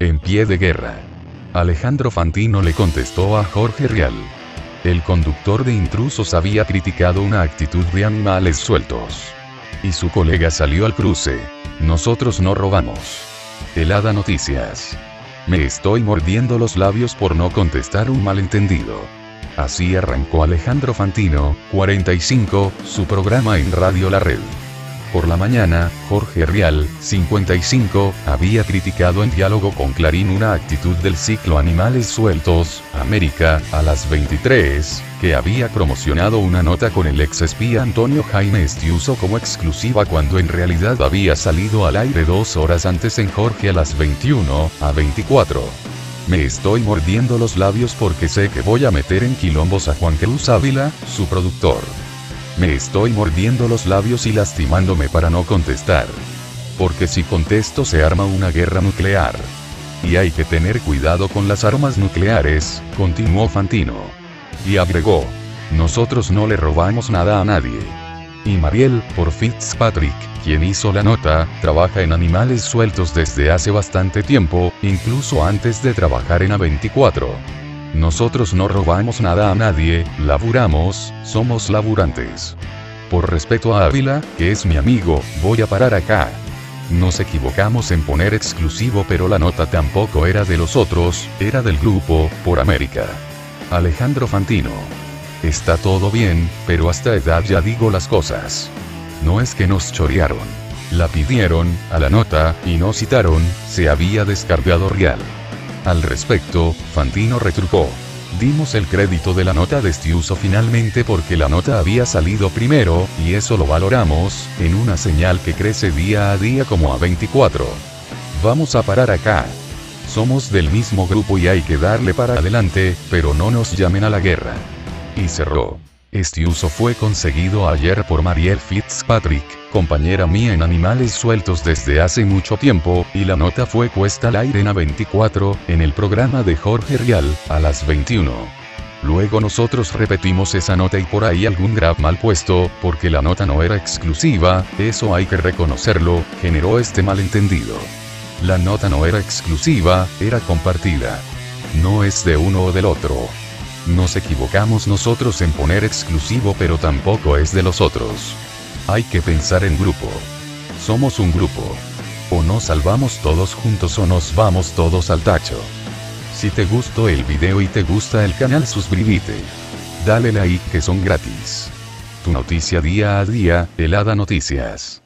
En pie de guerra. Alejandro Fantino le contestó a Jorge Rial. El conductor de intrusos había criticado una actitud de animales sueltos. Y su colega salió al cruce. Nosotros no robamos. Helada Noticias. Me estoy mordiendo los labios por no contestar un malentendido. Así arrancó Alejandro Fantino, 45, su programa en Radio La Red. Por la mañana, Jorge Rial, 55, había criticado en diálogo con Clarín una actitud del ciclo Animales Sueltos, América, a las 23, que había promocionado una nota con el ex espía Antonio Jaime Estiuso como exclusiva cuando en realidad había salido al aire dos horas antes en Jorge a las 21, a 24. Me estoy mordiendo los labios porque sé que voy a meter en quilombos a Juan Cruz Ávila, su productor. Me estoy mordiendo los labios y lastimándome para no contestar. Porque si contesto se arma una guerra nuclear. Y hay que tener cuidado con las armas nucleares, continuó Fantino. Y agregó. Nosotros no le robamos nada a nadie. Y Mariel, por Fitzpatrick, quien hizo la nota, trabaja en animales sueltos desde hace bastante tiempo, incluso antes de trabajar en A24. Nosotros no robamos nada a nadie, laburamos, somos laburantes. Por respeto a Ávila, que es mi amigo, voy a parar acá. Nos equivocamos en poner exclusivo pero la nota tampoco era de los otros, era del grupo, por América. Alejandro Fantino. Está todo bien, pero hasta edad ya digo las cosas. No es que nos chorearon. La pidieron, a la nota, y no citaron, se había descargado real. Al respecto, Fantino retrucó. Dimos el crédito de la nota de Stiuso finalmente porque la nota había salido primero, y eso lo valoramos, en una señal que crece día a día como a 24. Vamos a parar acá. Somos del mismo grupo y hay que darle para adelante, pero no nos llamen a la guerra. Y cerró. Este uso fue conseguido ayer por Marielle Fitzpatrick, compañera mía en Animales Sueltos desde hace mucho tiempo, y la nota fue puesta al aire en A24, en el programa de Jorge Rial, a las 21. Luego nosotros repetimos esa nota y por ahí algún grab mal puesto, porque la nota no era exclusiva, eso hay que reconocerlo, generó este malentendido. La nota no era exclusiva, era compartida. No es de uno o del otro. Nos equivocamos nosotros en poner exclusivo pero tampoco es de los otros. Hay que pensar en grupo. Somos un grupo. O nos salvamos todos juntos o nos vamos todos al tacho. Si te gustó el video y te gusta el canal suscríbete. Dale like que son gratis. Tu noticia día a día, helada noticias.